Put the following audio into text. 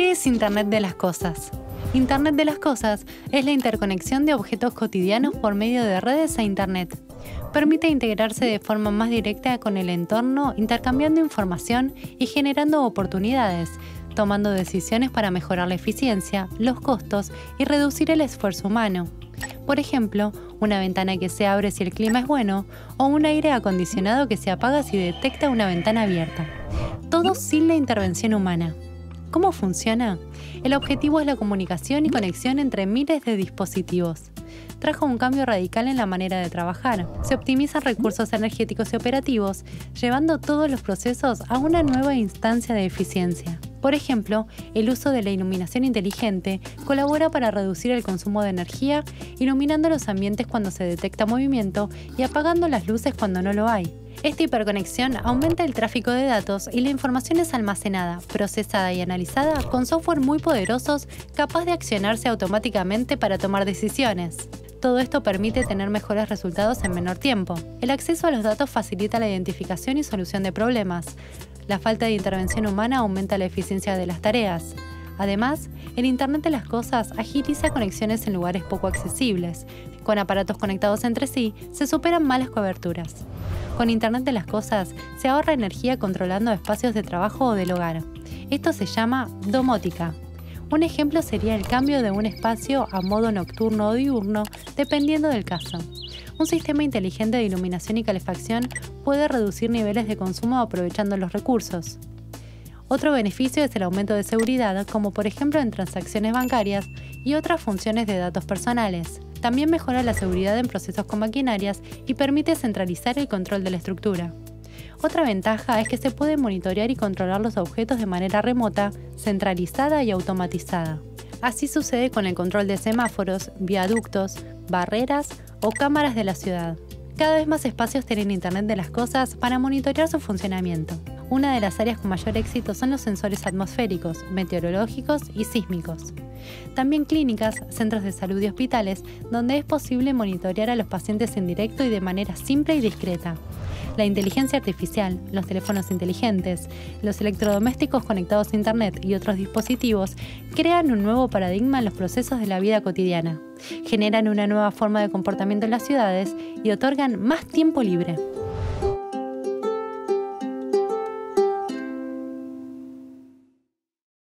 ¿Qué es Internet de las Cosas? Internet de las Cosas es la interconexión de objetos cotidianos por medio de redes a Internet. Permite integrarse de forma más directa con el entorno, intercambiando información y generando oportunidades, tomando decisiones para mejorar la eficiencia, los costos y reducir el esfuerzo humano. Por ejemplo, una ventana que se abre si el clima es bueno o un aire acondicionado que se apaga si detecta una ventana abierta. Todo sin la intervención humana. ¿Cómo funciona? El objetivo es la comunicación y conexión entre miles de dispositivos. Trajo un cambio radical en la manera de trabajar. Se optimizan recursos energéticos y operativos, llevando todos los procesos a una nueva instancia de eficiencia. Por ejemplo, el uso de la iluminación inteligente colabora para reducir el consumo de energía, iluminando los ambientes cuando se detecta movimiento y apagando las luces cuando no lo hay. Esta hiperconexión aumenta el tráfico de datos y la información es almacenada, procesada y analizada con software muy poderosos capaz de accionarse automáticamente para tomar decisiones. Todo esto permite tener mejores resultados en menor tiempo. El acceso a los datos facilita la identificación y solución de problemas. La falta de intervención humana aumenta la eficiencia de las tareas. Además, el Internet de las Cosas agiliza conexiones en lugares poco accesibles. Con aparatos conectados entre sí, se superan malas coberturas. Con Internet de las Cosas se ahorra energía controlando espacios de trabajo o del hogar. Esto se llama domótica. Un ejemplo sería el cambio de un espacio a modo nocturno o diurno, dependiendo del caso. Un sistema inteligente de iluminación y calefacción puede reducir niveles de consumo aprovechando los recursos. Otro beneficio es el aumento de seguridad, como por ejemplo en transacciones bancarias y otras funciones de datos personales. También mejora la seguridad en procesos con maquinarias y permite centralizar el control de la estructura. Otra ventaja es que se puede monitorear y controlar los objetos de manera remota, centralizada y automatizada. Así sucede con el control de semáforos, viaductos, barreras o cámaras de la ciudad. Cada vez más espacios tienen Internet de las Cosas para monitorear su funcionamiento. Una de las áreas con mayor éxito son los sensores atmosféricos, meteorológicos y sísmicos. También clínicas, centros de salud y hospitales, donde es posible monitorear a los pacientes en directo y de manera simple y discreta. La inteligencia artificial, los teléfonos inteligentes, los electrodomésticos conectados a Internet y otros dispositivos crean un nuevo paradigma en los procesos de la vida cotidiana, generan una nueva forma de comportamiento en las ciudades y otorgan más tiempo libre.